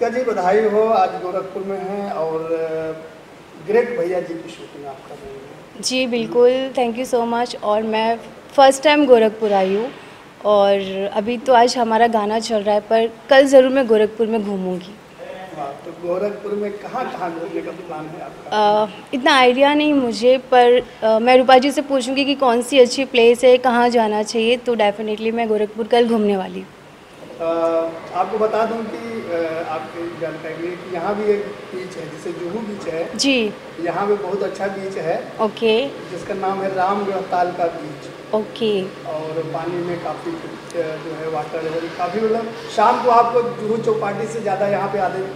जी बधाई हो आज गोरखपुर में हैं और ग्रेट भैया जी की शूटिंग आप कर रहे हैं। जी बिल्कुल। थैंक यू सो मच और मैं फ़र्स्ट टाइम गोरखपुर आई हूँ और अभी तो आज हमारा गाना चल रहा है पर कल ज़रूर मैं गोरखपुर में घूमूँगी। तो गोरखपुर में कहाँ कहाँ घूमने का प्लान है आपका? अ, इतना आइडिया नहीं मुझे पर अ, मैं रूपा जी से पूछूँगी कि कौन सी अच्छी प्लेस है कहाँ जाना चाहिए तो डेफिनेटली मैं गोरखपुर कल घूमने वाली हूँ। आपको बता दूँ कि आपकी जानकारी है कि यहाँ भी एक बीच है जैसे जुहू बीच है। जी। यहाँ भी बहुत अच्छा बीच है। ओके। जिसका नाम है राम ताल का बीच ओके। और पानी में काफ़ी जो है वाटर लेवल काफ़ी मतलब शाम को आपको जुहू चौपाटी से ज़्यादा यहाँ पे आधे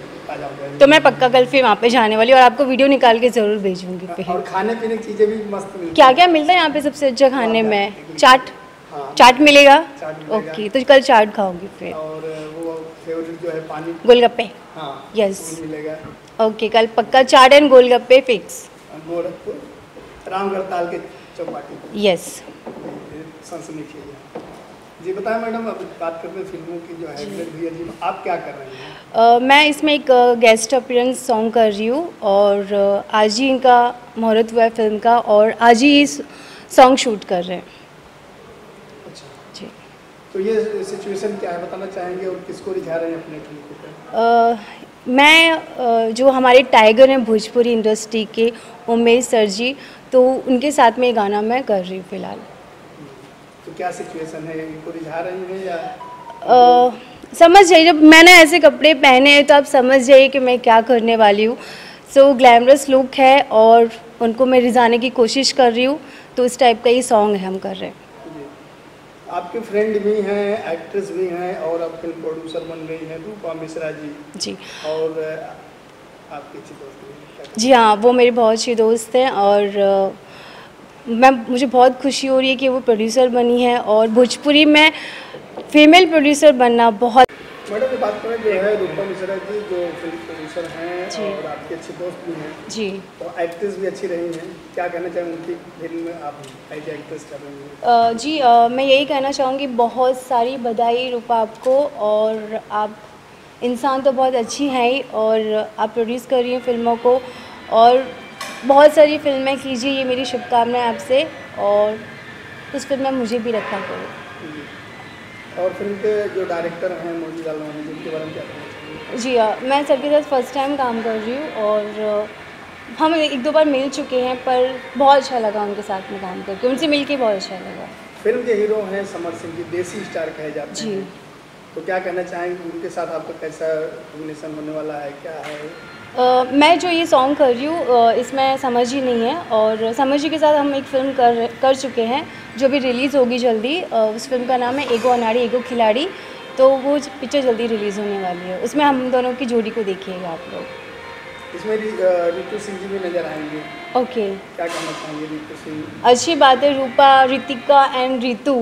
तो मैं पक्का कल फिर वहाँ पे जाने वाली और आपको वीडियो निकाल के ज़रूर भेजूँगी और फिर खाने पीने की चीज़ें भी मस्त मिलती क्या क्या मिलता है यहाँ पे सबसे अच्छा खाने में? चाट? हाँ। चाट मिलेगा? चाट मिलेगा। ओके तो कल चाट खाओगी फिर। और जो है पानी? गोलगप्पे? हाँ. वो मिलेगा। ओके कल पक्का चाट and golgappe fix Gorakhpur Ramgarh Tal के चौपाटी यस सनसनीखेज है। जी बताएँ मैडम अब बात करते हैं फ़िल्मों की जो है। भैया जी आप क्या कर रही हैं? मैं इसमें एक गेस्ट अपीयरेंस सॉन्ग कर रही हूँ और आज ही इनका मुहूर्त हुआ है फ़िल्म का और आज ही सॉन्ग शूट कर रहे हैं। तो ये सिचुएशन क्या है? बताना चाहेंगे और किसको रिझा रहे हैं अपने पे अ, मैं जो हमारे टाइगर हैं भोजपुरी इंडस्ट्री के उमेश सर जी तो उनके साथ में ये गाना मैं कर रही हूँ फ़िलहाल। तो क्या सिचुएशन है? इनको रिझा रही हैं या? अ, समझ जाइए जब मैंने ऐसे कपड़े पहने हैं तो आप समझ जाइए कि मैं क्या करने वाली हूँ। सो so, ग्लैमरस लुक है और उनको मैं रिझाने की कोशिश कर रही हूँ। तो इस टाइप का ही सॉन्ग है हम कर रहे हैं। आपके फ्रेंड भी हैं एक्ट्रेस भी हैं और अब फ़िल्म प्रोड्यूसर बन गई हैं रूपा मिश्रा जी। जी। और आपके अच्छी दोस्त जी हाँ वो मेरे बहुत अच्छी दोस्त हैं और मैं मुझे बहुत खुशी हो रही है कि वो प्रोड्यूसर बनी है और भोजपुरी में फीमेल प्रोड्यूसर बनना बहुत मैडम बात करें जो है रूपा मिश्रा जी जो फ़िल्म प्रोड्यूसर हैं और आपकी अच्छी दोस्त भी हैं जी। और एक्ट्रेस भी अच्छी रही हैं। क्या कहना चाहेंगे उनकी फ़िल्म में आप एज एक्ट्रेस कर रही हैं? जी अ, मैं यही कहना चाहूँगी बहुत सारी बधाई रूपा आपको और आप इंसान तो बहुत अच्छी हैं ही और आप प्रोड्यूस कर रही हैं फ़िल्मों को और बहुत सारी फ़िल्में कीजिए ये मेरी शुभकामनाएँ आपसे और उस फ़िल्म में मुझे भी रखा करो। और फ़िल्म के जो डायरेक्टर हैं मोदी लालवानी जी उनके बारे में क्या जी हाँ मैं सबके के साथ फ़र्स्ट टाइम काम कर रही हूँ और हम एक दो बार मिल चुके हैं पर बहुत अच्छा लगा उनके साथ में काम करके। उनसे मिल के बहुत अच्छा लगा। फ़िल्म के हीरो हैं समर सिंह जी देसी स्टार कहे जाते जी। हैं। तो क्या कहना चाहेंगे उनके साथ आपका कैसा कॉम्बिनेशन होने वाला है क्या है? अ, मैं जो ये सॉन्ग कर रही हूँ अ, इसमें समझ ही नहीं है और समझ ही के साथ हम एक फ़िल्म कर कर चुके हैं जो भी रिलीज़ होगी जल्दी अ, उस फ़िल्म का नाम है एगो अनाड़ी एगो खिलाड़ी। तो वो पिक्चर जल्दी रिलीज़ होने वाली है। उसमें हम दोनों की जोड़ी को देखिएगा आप लोग। इसमें रितु सिंह जी भी नज़र आएँगे। Okay okay. क्या कहना चाहेंगे रितु सिंह? अच्छी बात है Rupa Ritika and Ritu.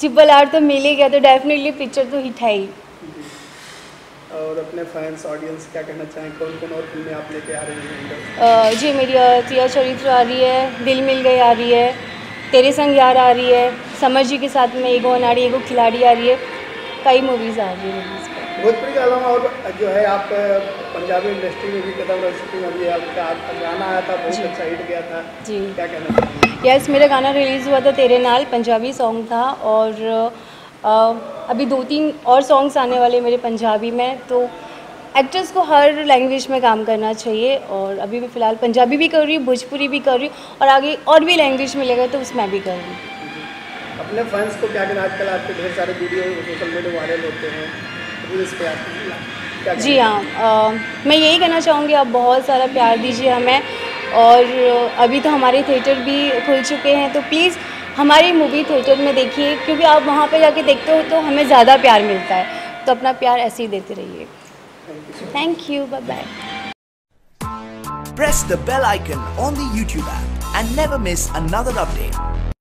Triple R तो मिल ही गया तो डेफिनेटली पिक्चर तो हिट है ही। और अपने फैंस ऑडियंस क्या कहना चाहें? कौन कौन और फ़िल्में आप लेके आ रही हैं जी मेरी तिया चरित्र आ रही है दिल मिल गई आ रही है तेरे संग यार आ रही है समर जी के साथ में एगो अनाड़ी एगो खिलाड़ी आ रही है कई मूवीज़ आ रही है। भोजपुरी के अलावा और जो है आप पंजाबी इंडस्ट्री में भी कदम रख चुकी हैं। अभी आपका आपका गाना आया था बहुत। अच्छा हिट गया था। जी। क्या कहना यस मेरा गाना रिलीज़ हुआ था तेरे नाल पंजाबी सॉन्ग था और अ, अभी दो तीन और सॉन्ग्स आने वाले मेरे पंजाबी में। तो एक्टर्स को हर लैंग्वेज में काम करना चाहिए और अभी मैं फ़िलहाल पंजाबी भी कर रही हूँ भोजपुरी भी कर रही हूँ और आगे और भी लैंग्वेज मिलेगा तो उसमें भी कर रही हूँ। अपने फैंस को क्या कहना आजकल आपके ढेर सारे वीडियो सोशल मीडिया वायरल होते हैं। पे जी हाँ मैं यही कहना चाहूँगी आप बहुत सारा प्यार दीजिए हमें। और अभी तो हमारे थिएटर भी खुल चुके हैं तो प्लीज़ हमारी मूवी थिएटर में देखिए क्योंकि आप वहाँ पे जाके देखते हो तो हमें ज़्यादा प्यार मिलता है। तो अपना प्यार ऐसे ही देते रहिए। Thank you bye bye Press the bell icon on the YouTube app and never miss another update.